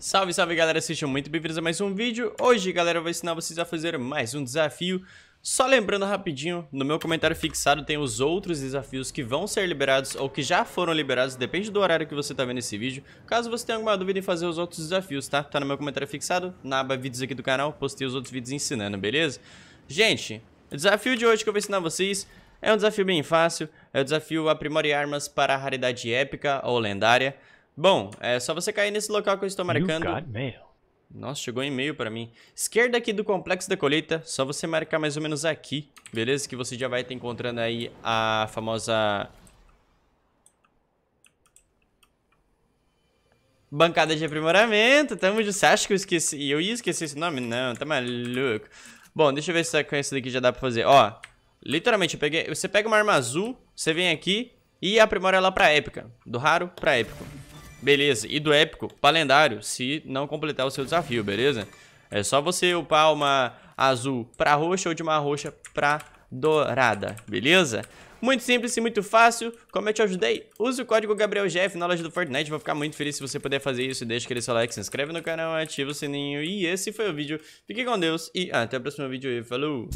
Salve, salve galera, sejam muito bem-vindos a mais um vídeo Hoje galera, eu vou ensinar vocês a fazer mais um desafio Só lembrando rapidinho, no meu comentário fixado tem os outros desafios que vão ser liberados Ou que já foram liberados, depende do horário que você tá vendo esse vídeo Caso você tenha alguma dúvida em fazer os outros desafios, tá? Tá no meu comentário fixado, na aba vídeos aqui do canal Postei os outros vídeos ensinando, beleza? Gente, o desafio de hoje que eu vou ensinar vocês é um desafio bem fácil É o desafio aprimore armas para a raridade épica ou lendária Bom, é só você cair nesse local que eu estou marcando. Nossa, chegou um e-mail para mim. Esquerda aqui do complexo da colheita, só você marcar mais ou menos aqui, beleza? Que você já vai estar encontrando aí a famosa... Bancada de aprimoramento, tamo de... Você acha que eu esqueci? Eu ia esquecer esse nome? Não, tá maluco. Bom, deixa eu ver se com esse daqui já dá pra fazer. Ó, literalmente, eu peguei... Você pega uma arma azul, você vem aqui e aprimora ela pra épica. Do raro pra épico. Beleza, e do épico lendário, se não completar o seu desafio, beleza? É só você upar uma azul para roxa ou de uma roxa para dourada, beleza? Muito simples e muito fácil, como eu te ajudei, use o código GabrielGF na loja do Fortnite, vou ficar muito feliz se você puder fazer isso, deixa aquele seu like, se inscreve no canal, ativa o sininho. E esse foi o vídeo, fique com Deus e até o próximo vídeo falou!